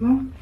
Ne?